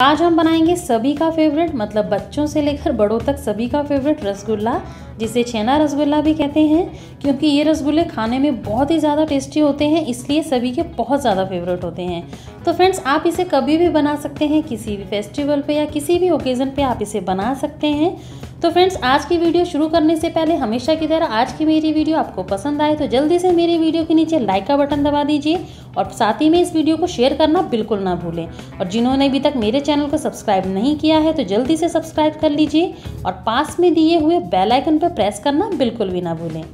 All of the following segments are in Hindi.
आज हम बनाएँगे सभी का फेवरेट मतलब बच्चों से लेकर बड़ों तक सभी का फेवरेट रसगुल्ला। जिसे छेना रसगुल्ला भी कहते हैं, क्योंकि ये रसगुल्ले खाने में बहुत ही ज़्यादा टेस्टी होते हैं, इसलिए सभी के बहुत ज़्यादा फेवरेट होते हैं। तो फ्रेंड्स आप इसे कभी भी बना सकते हैं, किसी भी फेस्टिवल पे या किसी भी ओकेज़न पे आप इसे बना सकते हैं। तो फ्रेंड्स आज की वीडियो शुरू करने से पहले हमेशा की तरह आज की मेरी वीडियो आपको पसंद आए तो जल्दी से मेरी वीडियो के नीचे लाइक का बटन दबा दीजिए और साथ ही में इस वीडियो को शेयर करना बिल्कुल ना भूलें। और जिन्होंने अभी तक मेरे चैनल को सब्सक्राइब नहीं किया है तो जल्दी से सब्सक्राइब कर लीजिए और पास में दिए हुए बेल पर प्रेस करना बिल्कुल भी ना भूलें।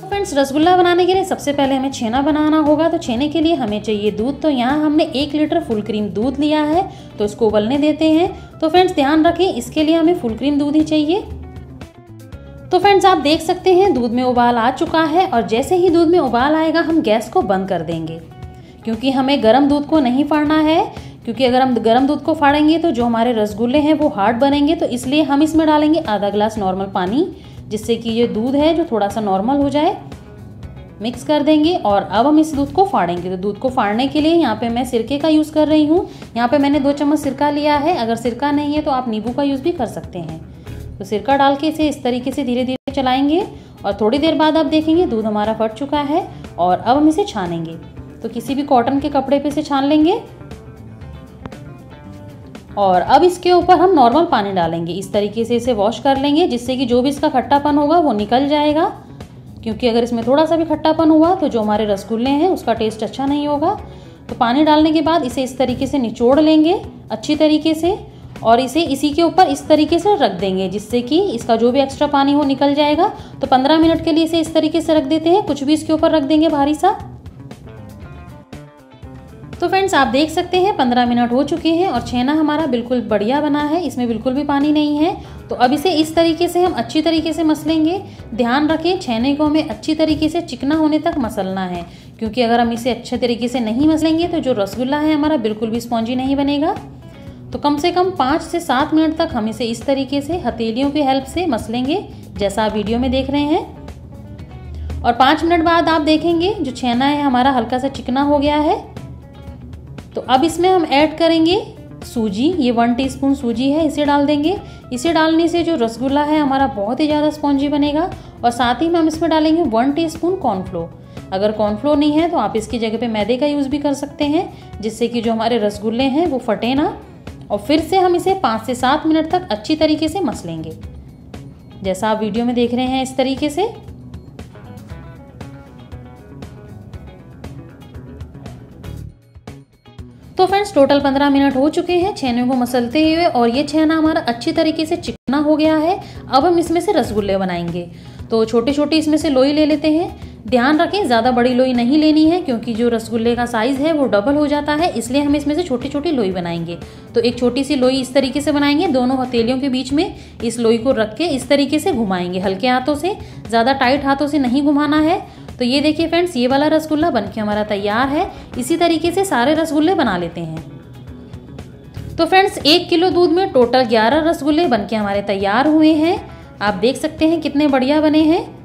फ्रेंड्स, रसगुल्ला बनाने के लिए सबसे पहले हमें छेना बनाना होगा। तो छेने के लिए हमें चाहिए दूध। तो यहाँ हमने एक लीटर फुल क्रीम दूध लिया है। तो इसको उबलने देते हैं। तो फ्रेंड्स, ध्यान रखें, इसके लिए हमें फुल क्रीम दूध ही चाहिए। तो फ्रेंड्स आप देख सकते हैं, दूध में उबाल आ चुका है और जैसे ही दूध में उबाल आएगा, हम गैस को बंद कर देंगे। क्योंकि हमें गर्म दूध को नहीं फाड़ना है, क्योंकि अगर हम गर्म दूध को फाड़ेंगे तो जो हमारे रसगुल्ले हैं, वो हार्ड बनेंगे तो इसलिए हम इसमें डालेंगे आधा गिलास नॉर्मल पानी, जिससे कि ये दूध है, जो थोड़ा सा नॉर्मल हो जाए मिक्स कर देंगे और अब हम इस दूध को फाड़ेंगे। तो दूध को फाड़ने के लिए यहाँ पे मैं सिरके का यूज़ कर रही हूँ। यहाँ पे मैंने दो चम्मच सिरका लिया है। अगर सिरका नहीं है तो आप नींबू का यूज़ भी कर सकते हैं। तो सिरका डाल के इसे इस तरीके से धीरे धीरे चलाएँगे और थोड़ी देर बाद आप देखेंगे दूध हमारा फट चुका है और अब हम इसे छानेंगे। तो किसी भी कॉटन के कपड़े पे इसे छान लेंगे और अब इसके ऊपर हम नॉर्मल पानी डालेंगे। इस तरीके से इसे वॉश कर लेंगे जिससे कि जो भी इसका खट्टापन होगा वो निकल जाएगा। क्योंकि अगर इसमें थोड़ा सा भी खट्टापन हुआ तो जो हमारे रसगुल्ले हैं उसका टेस्ट अच्छा नहीं होगा। तो पानी डालने के बाद इसे इस तरीके से निचोड़ लेंगे अच्छी तरीके से। और इसे इसी के ऊपर इस तरीके से रख देंगे, जिससे कि इसका जो भी एक्स्ट्रा पानी हो निकल जाएगा। तो 15 मिनट के लिए इसे इस तरीके से रख देते हैं। कुछ भी इसके ऊपर रख देंगे भारी सा। तो फ्रेंड्स आप देख सकते हैं 15 मिनट हो चुके हैं और छेना हमारा बिल्कुल बढ़िया बना है। इसमें बिल्कुल भी पानी नहीं है। तो अब इसे इस तरीके से हम अच्छी तरीके से मसलेंगे। ध्यान रखें, छेने को हमें अच्छी तरीके से चिकना होने तक मसलना है। क्योंकि अगर हम इसे अच्छे तरीके से नहीं मसलेंगे तो जो रसगुल्ला है हमारा बिल्कुल भी स्पॉन्जी नहीं बनेगा। तो कम से कम पाँच से सात मिनट तक हम इसे इस तरीके से हथेलियों की हेल्प से मसलेंगे, जैसा आप वीडियो में देख रहे हैं। और पाँच मिनट बाद आप देखेंगे, जो छेना है, हमारा हल्का सा चिकना हो गया है। तो अब इसमें हम ऐड करेंगे सूजी। ये वन टीस्पून सूजी है, इसे डाल देंगे। इसे डालने से जो रसगुल्ला है, हमारा बहुत ही ज़्यादा स्पॉन्जी बनेगा। और साथ ही में हम इसमें डालेंगे वन टीस्पून कॉर्नफ्लोर अगर कॉर्नफ्लोर नहीं है तो आप इसकी जगह पे मैदे का यूज़ भी कर सकते हैं, जिससे कि जो हमारे रसगुल्ले हैं, वो फटे ना। और फिर से हम इसे पाँच से सात मिनट तक अच्छी तरीके से मस लेंगे। जैसा आप वीडियो में देख रहे हैं इस तरीके से। तो फ्रेंड्स, टोटल पंद्रह मिनट हो चुके हैं छेने को मसलते हुए और ये छेना हमारा अच्छी तरीके से चिकना हो गया है। अब हम इसमें से रसगुल्ले बनाएँगे। तो छोटे छोटे इसमें से लोई ले लेते हैं। ध्यान रखें, ज़्यादा बड़ी लोई नहीं लेनी है, क्योंकि जो रसगुल्ले का साइज़ है वो डबल हो जाता है, इसलिए हम इसमें से छोटी छोटी लोई बनाएँगे। तो एक छोटी सी लोई इस तरीके से बनाएँगे, दोनों हथेलियों के बीच में इस लोई को रख के इस तरीके से घुमाएँगे, हल्के हाथों से, ज़्यादा टाइट हाथों से नहीं घुमाना है। तो ये देखिए फ्रेंड्स ये वाला रसगुल्ला बनके हमारा तैयार है, इसी तरीके से सारे रसगुल्ले बना लेते हैं। तो फ्रेंड्स एक किलो दूध में टोटल ग्यारह रसगुल्ले बनके हमारे तैयार हुए हैं। आप देख सकते हैं कितने बढ़िया बने हैं।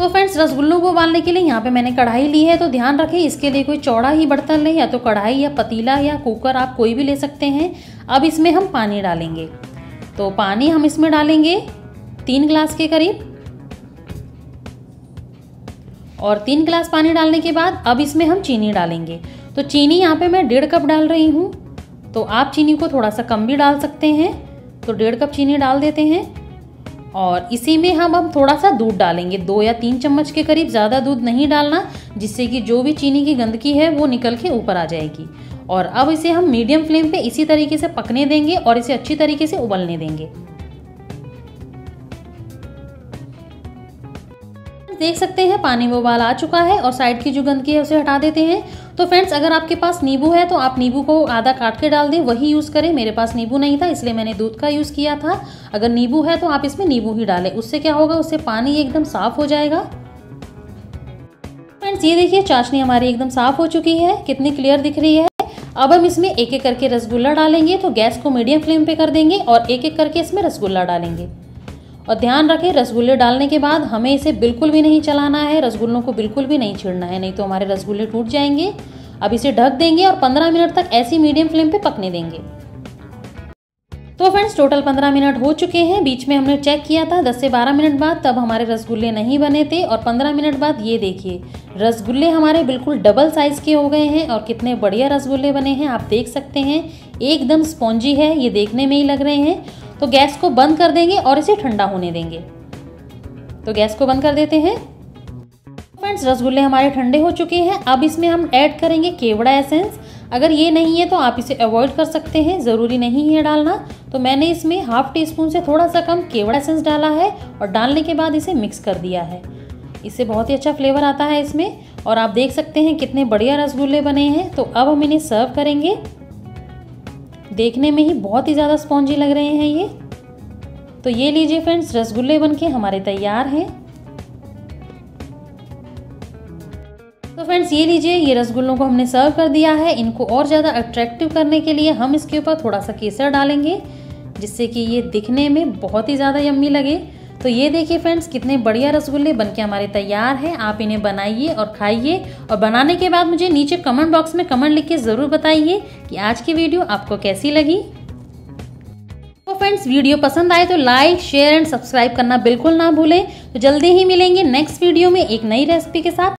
तो फ्रेंड्स रसगुल्लों को उबालने के लिए यहाँ पे मैंने कढ़ाई ली है तो ध्यान रखें, इसके लिए कोई चौड़ा ही बर्तन लें या तो कढ़ाई या पतीला या कुकर आप कोई भी ले सकते हैं। अब इसमें हम पानी डालेंगे। तो पानी हम इसमें डालेंगे तीन गिलास के करीब। और तीन गिलास पानी डालने के बाद अब इसमें हम चीनी डालेंगे। तो चीनी यहाँ पे मैं डेढ़ कप डाल रही हूँ। तो आप चीनी को थोड़ा सा कम भी डाल सकते हैं। तो डेढ़ कप चीनी डाल देते हैं। और इसी में हम अब थोड़ा सा दूध डालेंगे। दो या तीन चम्मच के करीब ज़्यादा दूध नहीं डालना, जिससे कि जो भी चीनी की गंदगी है, वो निकल के ऊपर आ जाएगी। और अब इसे हम मीडियम फ्लेम पे इसी तरीके से पकने देंगे और इसे अच्छी तरीके से उबलने देंगे। देख सकते हैं, पानी में उबाल आ चुका है और साइड की जो गंदगी है, उसे हटा देते हैं। तो फ्रेंड्स अगर आपके पास नींबू है तो आप नींबू को आधा काट के डाल दें। वही यूज़ करें। मेरे पास नींबू नहीं था, इसलिए मैंने दूध का यूज़ किया था। अगर नींबू है तो आप इसमें नींबू ही डालें। उससे क्या होगा? उससे पानी एकदम साफ़ हो जाएगा। फ्रेंड्स ये देखिए, चाशनी हमारी एकदम साफ़ हो चुकी है। कितनी क्लियर दिख रही है। अब हम इसमें एक एक करके रसगुल्ला डालेंगे तो गैस को मीडियम फ्लेम पे कर देंगे और एक एक करके इसमें रसगुल्ला डालेंगे। और ध्यान रखें, रसगुल्ले डालने के बाद हमें इसे बिल्कुल भी नहीं चलाना है, रसगुल्लों को बिल्कुल भी नहीं छिड़ना है, नहीं तो हमारे रसगुल्ले टूट जाएँगे। अब इसे ढक देंगे और 15 मिनट तक ऐसी मीडियम फ्लेम पे पकने देंगे। तो फ्रेंड्स, टोटल 15 मिनट हो चुके हैं। बीच में हमने चेक किया था 10 से 12 मिनट बाद तब हमारे रसगुल्ले नहीं बने थे और 15 मिनट बाद ये देखिए, रसगुल्ले हमारे बिल्कुल डबल साइज़ के हो गए हैं और कितने बढ़िया रसगुल्ले बने हैं, आप देख सकते हैं। एकदम स्पॉन्जी है, ये देखने में ही लग रहे हैं। तो गैस को बंद कर देंगे और इसे ठंडा होने देंगे। तो गैस को बंद कर देते हैं। फ्रेंड्स रसगुल्ले हमारे ठंडे हो चुके हैं। अब इसमें हम ऐड करेंगे केवड़ा एसेंस अगर ये नहीं है तो आप इसे अवॉइड कर सकते हैं। ज़रूरी नहीं है डालना। तो मैंने इसमें हाफ़ टी स्पून से थोड़ा सा कम केवड़ा एसेंस डाला है और डालने के बाद इसे मिक्स कर दिया है। इससे बहुत ही अच्छा फ्लेवर आता है इसमें। और आप देख सकते हैं कितने बढ़िया रसगुल्ले बने हैं। तो अब हम इन्हें सर्व करेंगे। देखने में ही बहुत ही ज़्यादा स्पॉन्जी लग रहे हैं ये। तो ये लीजिए फ्रेंड्स, रसगुल्ले बनके हमारे तैयार हैं। तो फ्रेंड्स, ये लीजिए, ये रसगुल्लों को हमने सर्व कर दिया है। इनको और ज़्यादा अट्रैक्टिव करने के लिए हम इसके ऊपर थोड़ा सा केसर डालेंगे, जिससे कि ये दिखने में बहुत ही ज़्यादा यम्मी लगे। तो ये देखिए फ्रेंड्स कितने बढ़िया रसगुल्ले बनके हमारे तैयार हैं। आप इन्हें बनाइए और खाइए और बनाने के बाद मुझे नीचे कमेंट बॉक्स में कमेंट लिख के ज़रूर बताइए कि आज की वीडियो आपको कैसी लगी। तो फ्रेंड्स वीडियो पसंद आए तो लाइक शेयर एंड सब्सक्राइब करना बिल्कुल ना भूलें। तो जल्दी ही मिलेंगे नेक्स्ट वीडियो में एक नई रेसिपी के साथ।